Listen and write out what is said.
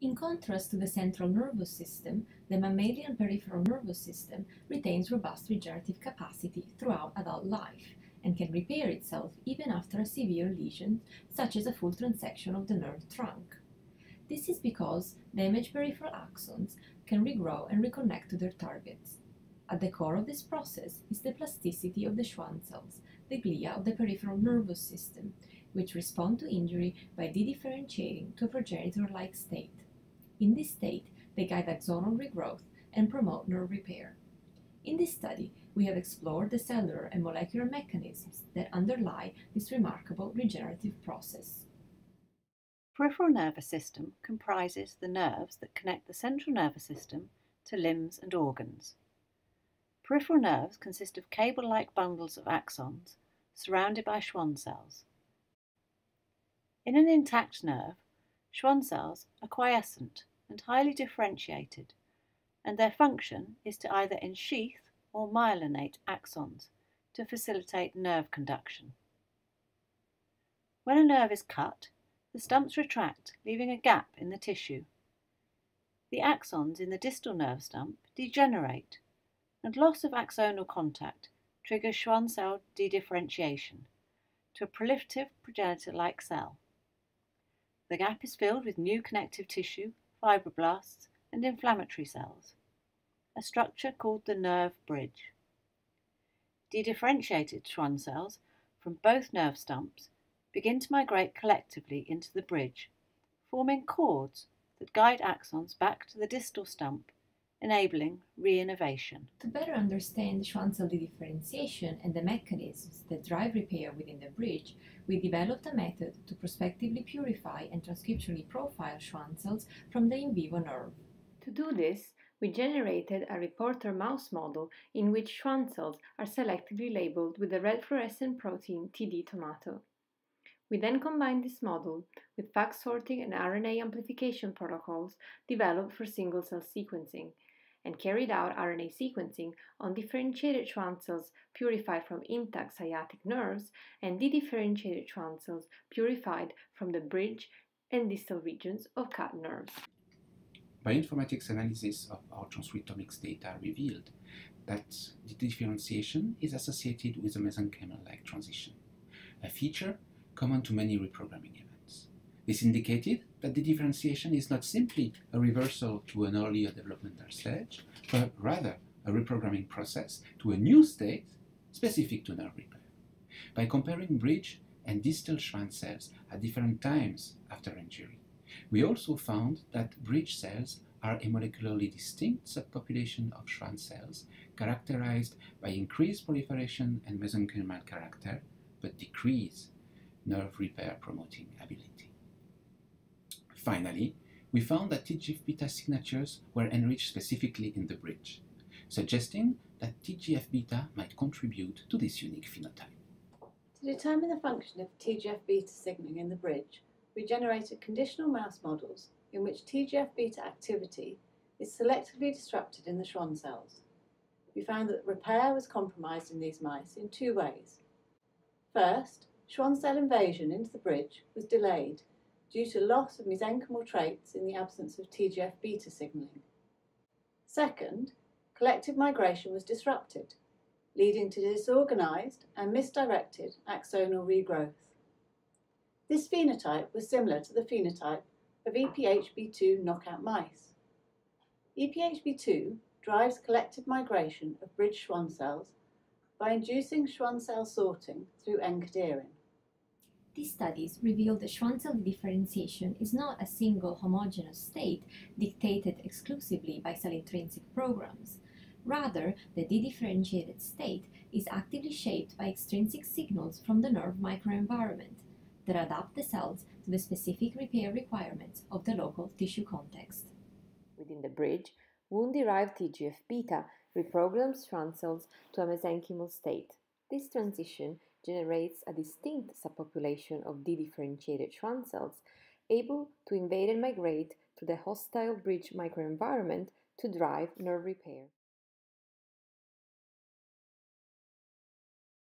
In contrast to the central nervous system, the mammalian peripheral nervous system retains robust regenerative capacity throughout adult life and can repair itself even after a severe lesion, such as a full transection of the nerve trunk. This is because damaged peripheral axons can regrow and reconnect to their targets. At the core of this process is the plasticity of the Schwann cells, the glia of the peripheral nervous system, which respond to injury by dedifferentiating to a progenitor-like state. In this state, they guide axonal regrowth and promote nerve repair. In this study, we have explored the cellular and molecular mechanisms that underlie this remarkable regenerative process. Peripheral nervous system comprises the nerves that connect the central nervous system to limbs and organs. Peripheral nerves consist of cable-like bundles of axons surrounded by Schwann cells. In an intact nerve, Schwann cells are quiescent and highly differentiated, and their function is to either ensheath or myelinate axons to facilitate nerve conduction. When a nerve is cut, the stumps retract, leaving a gap in the tissue. The axons in the distal nerve stump degenerate, and loss of axonal contact triggers Schwann cell dedifferentiation to a proliferative progenitor-like cell. The gap is filled with new connective tissue, fibroblasts, and inflammatory cells, a structure called the nerve bridge. Dedifferentiated Schwann cells from both nerve stumps begin to migrate collectively into the bridge, forming cords that guide axons back to the distal stump enabling reinnervation. To better understand Schwann cell dedifferentiation and the mechanisms that drive repair within the bridge, we developed a method to prospectively purify and transcriptionally profile Schwann cells from the in vivo nerve. To do this, we generated a reporter mouse model in which Schwann cells are selectively labeled with the red fluorescent protein tdTomato. We then combined this model with FACS sorting and RNA amplification protocols developed for single cell sequencing and carried out RNA sequencing on differentiated Schwann cells purified from intact sciatic nerves and dedifferentiated Schwann cells purified from the bridge and distal regions of cut nerves. Bioinformatics analysis of our transcriptomics data revealed that the differentiation is associated with a mesenchymal-like transition, a feature common to many reprogramming. This indicated that the differentiation is not simply a reversal to an earlier developmental stage, but rather a reprogramming process to a new state specific to nerve repair. By comparing bridge and distal Schwann cells at different times after injury, we also found that bridge cells are a molecularly distinct subpopulation of Schwann cells characterized by increased proliferation and mesenchymal character, but decreased nerve repair promoting ability. Finally, we found that TGF-beta signatures were enriched specifically in the bridge, suggesting that TGF-beta might contribute to this unique phenotype. To determine the function of TGF-beta signaling in the bridge, we generated conditional mouse models in which TGF-beta activity is selectively disrupted in the Schwann cells. We found that repair was compromised in these mice in two ways. First, Schwann cell invasion into the bridge was delayed due to loss of mesenchymal traits in the absence of TGF-beta signaling. Second, collective migration was disrupted, leading to disorganized and misdirected axonal regrowth. This phenotype was similar to the phenotype of EPHB2 knockout mice. EPHB2 drives collective migration of bridge Schwann cells by inducing Schwann cell sorting through N-cadherin. These studies reveal that Schwann cell differentiation is not a single homogeneous state dictated exclusively by cell intrinsic programs. Rather, the dedifferentiated state is actively shaped by extrinsic signals from the nerve microenvironment that adapt the cells to the specific repair requirements of the local tissue context. Within the bridge, wound-derived TGF-beta reprograms Schwann cells to a mesenchymal state. This transition generates a distinct subpopulation of dedifferentiated Schwann cells able to invade and migrate to the hostile bridge microenvironment to drive nerve repair.